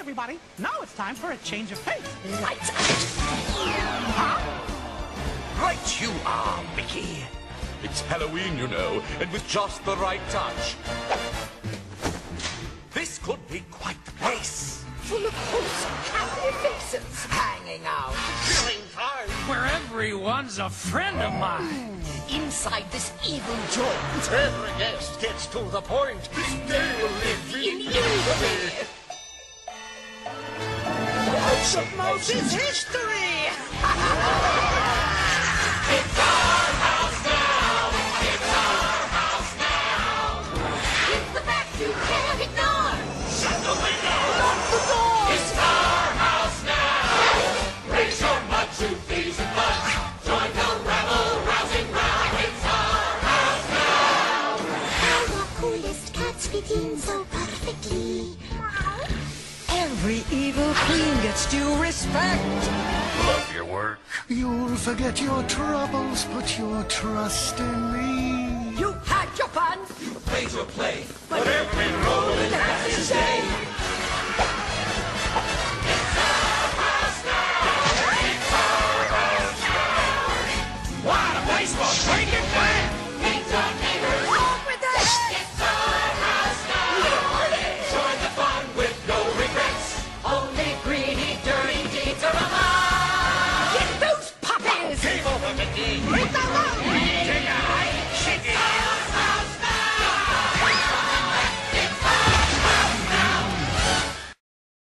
everybody. Now it's time for a change of pace. Lights out! Right you are, Mickey. It's Halloween, you know, and with just the right touch. This could be quite the place. Full of wholesome, happy faces hanging out. Thrilling time where everyone's a friend of mine. Inside this evil joint. Every guest gets to the point. This day will live in infamy. Of Moses history! It's the fact you can't ignore! Shut the window! Lock the door! It's our house now! Raise your mud to thieves and buds! Join the rebel rousing round! It's our house now! All the coolest cats fit in so perfectly. Every evil queen gets due respect! Love your work. You'll forget your troubles, put your trust in me. You had your fun! You played your play.